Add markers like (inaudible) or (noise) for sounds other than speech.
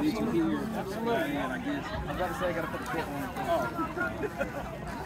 meet you here. Absolutely. I guess. I was about to say I gotta put the kit on. Oh. (laughs)